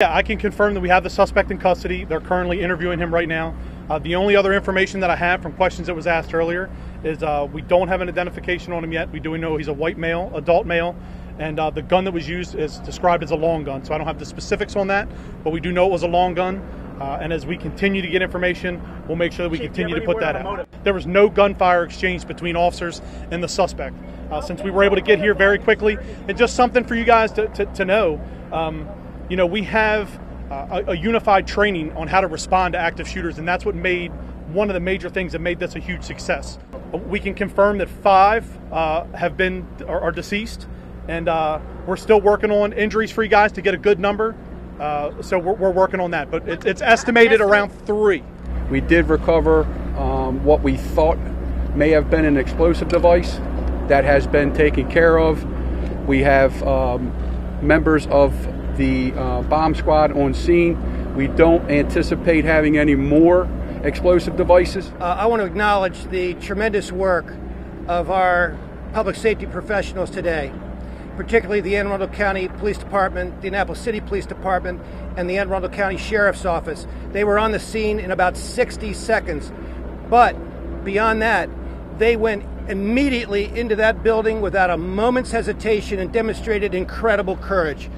Yeah, I can confirm that we have the suspect in custody. They're currently interviewing him right now. Uh, the only other information that I have from questions that was asked earlier is uh, we don't have an identification on him yet. We do know he's a white male, adult male, and uh, the gun that was used is described as a long gun. So I don't have the specifics on that, but we do know it was a long gun. Uh, and as we continue to get information, we'll make sure that we Chief, continue to put that out. motive? There was no gunfire exchange between officers and the suspect. Uh, since we were able to get here very quickly, and just something for you guys to, to, to know, um, you know, we have uh, a, a unified training on how to respond to active shooters, and that's what made one of the major things that made this a huge success. We can confirm that five uh, have been are, are deceased, and uh, we're still working on injuries-free guys to get a good number. Uh, so we're, we're working on that, but it, it's estimated around three. We did recover um, what we thought may have been an explosive device that has been taken care of. We have um, members of the uh, bomb squad on scene. We don't anticipate having any more explosive devices. Uh, I want to acknowledge the tremendous work of our public safety professionals today, particularly the Anne Arundel County Police Department, the Annapolis City Police Department, and the Anne Arundel County Sheriff's Office. They were on the scene in about 60 seconds. But beyond that, they went immediately into that building without a moment's hesitation and demonstrated incredible courage.